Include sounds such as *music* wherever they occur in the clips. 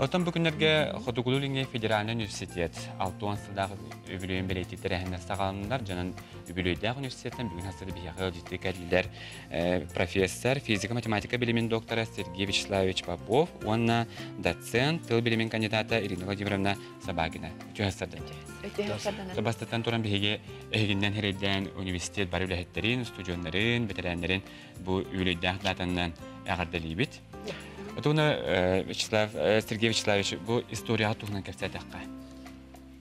Отон бүгүннерге Хотугулулинге федеральный университет алтуан сылдағы үбілуен белейтеттер әхінер сағалындар жанын үбілуйдәк университеттен бүгін хасыры бияғы житті кәділдер профессор физика математика білімін доктора Сергей Вячеславович Попов, онна доцент, тыл білімін кандидата Ирина Владимировна Сабагина. Чөһәстерден. Табастаттан туран биһиге эхигинден хереден университет бар үлэхеттерин, студионнарын, ветераннарын бу үлөйдәк датандан әгәрдәлибит. Отуна Вячеслав Сергей Вячеславович бу история туһунан кәфсәтәккә.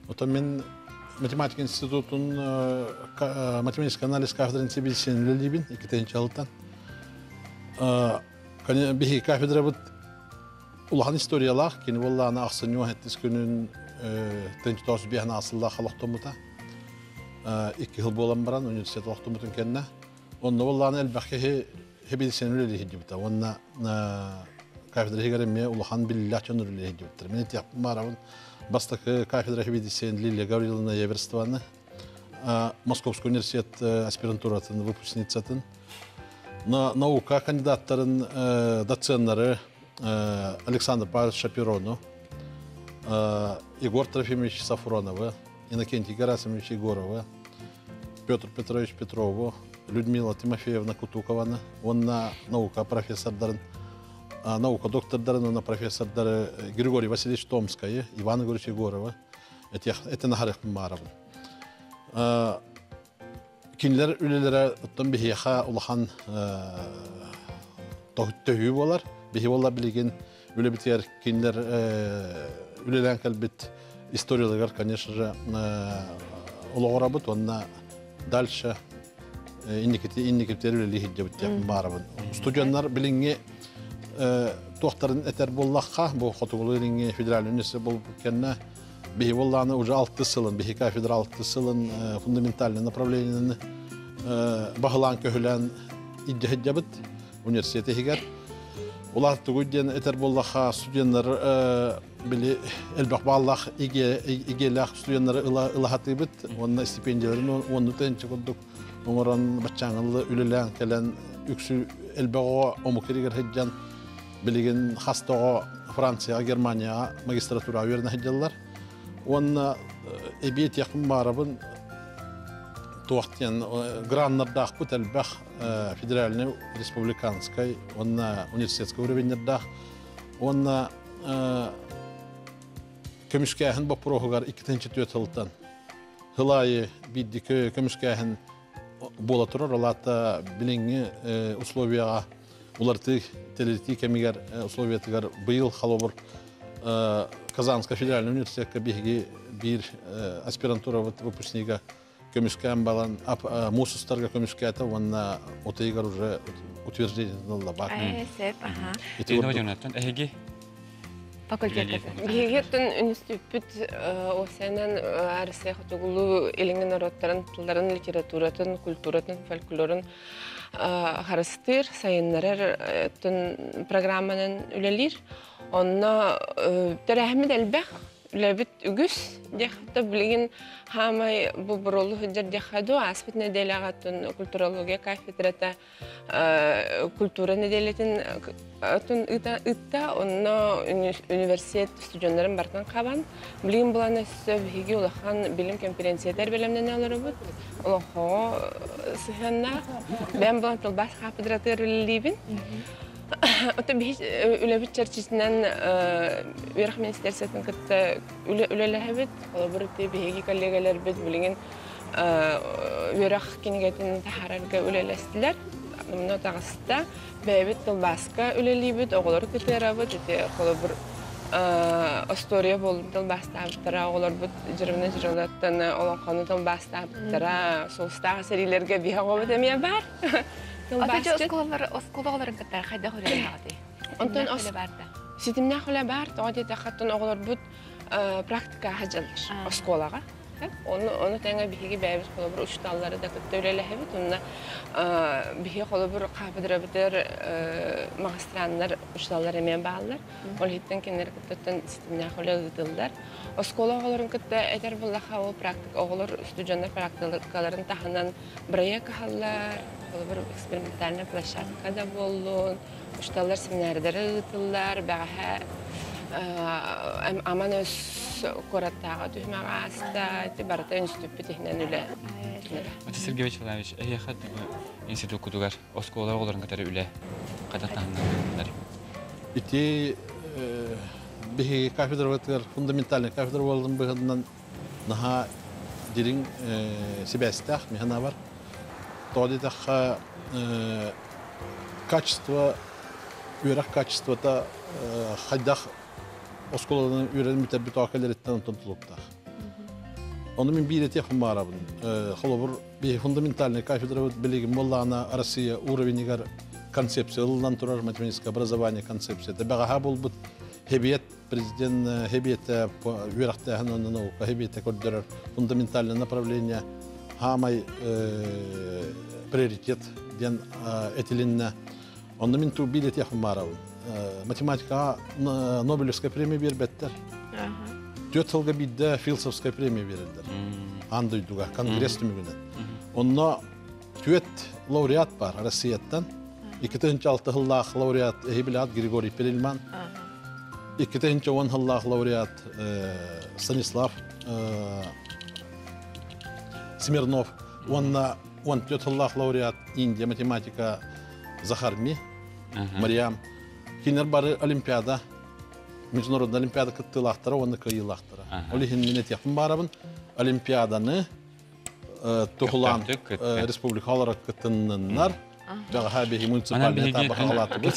Ото мен математика институтун математический анализ кафедрын себесен лилибин, икитенчи алтан. Бихи кафедра бут улахан историялах, кини болла ана аксын юхеттис күнүн тынчы тоос бияна асылла халықтымыта. Икки хыл болан баран университет олықтымытын кенне. Онна болла ана элбәхи хебедисен лилибин. Онна кафедра хигереме улахан биллах чонур лилибин. Мен тяп маравын бастакы кафедра хебедисен Лилия Гавриловна Еверствовна. Московский университет аспирантуратын выпускницатын. На наука кандидаттарын доценттары Александр Павлович Шапирону, Егор Трофимович Сафронова, Иннокентий Герасимович Егорова, Петр Петрович Петрову, Людмила Тимофеевна Кутукована, он на наука профессордарын, наука доктордарын, на профессордары Григорий Васильевич Томская, Иван Егорович Егорова, это на Харих Маровна. Кинлер үлелері ұттан бихияға улахан төхі болар. Бихи болар білеген үле бітер кинлер үлелен кәлбет историялар, конечно же, улағыра бұд, онна дальше инникептер үлелі хиджа бұд барабын. Студионлар білінге тоқтарын әтер боллаққа, бұл Хотуғылы федеральный университет болып кәнне, Бихи Волланы уже алты сылын, бихи кафедра алты сылын фундаментальный направлениені бағылан университеті этер боллаха студенттар били элбақ баллах игелах студенттар ылахаты бит, онна стипендияларын бачаңылы хеджан билеген хастого Францияға, Германияға магистратура верна хеджаллар. Онна эбиет якын барабын туақтен граннардах бут элбах федеральный республиканской онна университетский уровеньдах онна көмүскәһен бу прогугар 2-нче төтелтан хылайы бидди көмүскәһен бола турар. Алата билинге условияга уларты телети кемигер условиятыгар быйыл халобур Казанская федеральный университетка биги бир аспирантура выпускника көмүскән балан мусустарга көмүскәтә онна отыйгар уже утверждение дылла бар. Сеп, аха. Ирина Әһиге Бигеттен институт осенен арсы хотугулу элинген ороттарын тулларын литературатын, культуратын, фольклорын харыстыр, сайыннарар программанын үлелир. Онна тәрәхмет әлбәқ үләбит үгүс дехта билген хамай бу буролу хыджар дехаду аспит неделягатын культурология кафедрата культура неделетин тун ыта ытта онно университет студентларын бартан кабан. Билген буланы сөп хиги улахан билим конференциятер белемнен алары бут олохо сыханна. Ben булан тыл бас кафедратыр либин Ота бихис үләбит чарчисинен Верх министерствотын кытта үләләһәбит, олабыр те биһиги коллегалар бит билеген Верх кинегетин тахарарга үләләстиләр. Мына тагыста бәбит тылбаска үләлибит, оголор кытерабыт, те олабыр история болду тылбастаптыра, оголор бут жырымны жырылаттан олон каны тылбастаптыра, солстагы серилерге биһа гобыт эмия бар. *laughs* Атача осколалар осколаларын каттар хайда хөле *coughs* хати. Онтон ситимнә хөле бар, тоди тахаттан оглар бут практика хаҗалыш осколага. Оны оны тәңгә биһиге бәбис колы бер ушталлары да кытта үлеле хәбит, онна биһи колы бер кабидра битер магистраннар ушталлар эмен баалар. Ол хиттен кенер кыттан ситимнә хөле гытылдар. Оскологаларын кытта әтер буллаха ол практик оглар студентлар практикаларын таханан проект халлар, bir экспериментальная площадка да болдун. Ушталар семинардары ытыллар, бәғә Эм, Аман өс кораттаға түхмәға аста, ти барата институт битихнен үле. Мати Сергей Вячеславович, эйхат институт кудугар осколар оларын катары үле. Ити кафедра фундаментальный кафедра болдым быһынан наха дирин себестах механа бар. Тоди таха качество хайдах осколадан үрән митәбит акалереттен тонтулукта. Оны мен бир этеп барабын. Холобур би фундаментальный кафедра билигим боллана Россия уровенигар концепциялынан турар математическое образование концепция. Табага булбут хебиет президент хебиет үрәктә һәнән наука хебиет көрдөрөр фундаментальное направление приоритет ден. Онда мен. Математика Нобелевская премия бербеттер. Төт жылға бидде философская премия берілдер. Андойдуға, конгресс түмігінен. Онна төт лауреат бар Россияттан. 2006 жыллах лауреат Эхибилат Григорий Перельман. 2010 жыллах лауреат Станислав Смирнов. Онна он жыллах лауреат Индия математика Захарми. Мариам. Кинер бары Олимпиада. Международная Олимпиада кыттылақтары, оны кыйылақтары. Ол ихин минет япын барабын. Олимпиаданы тухулан республикалар кыттыннар. Жағы хабихи Анан муниципальный